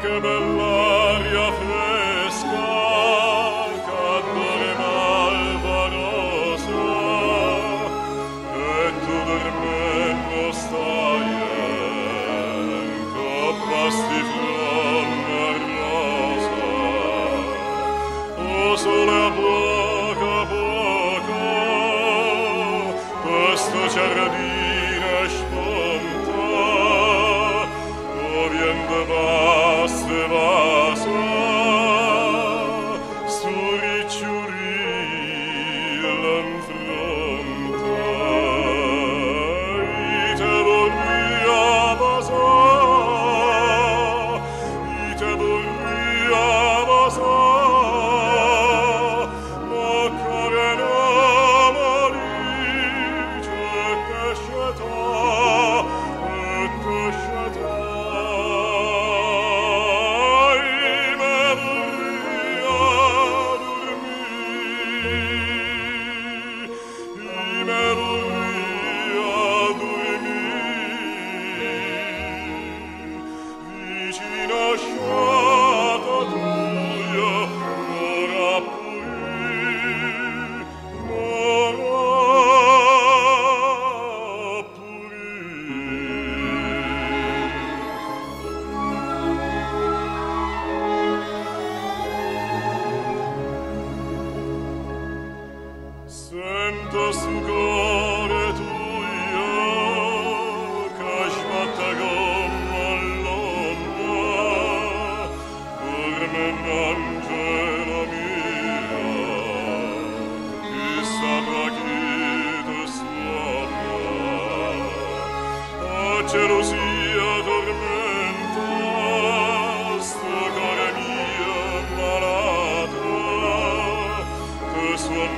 che bell'aria fresca, che mare malvaroso, e tu dormendo stai in coppa sti flonna rosa. O sole a poco a poco, questo cervino Sanctus gloria tuia, cashmatagom allonna, urmen angela mia, is abragitus lomna, a celosia malata, tu suon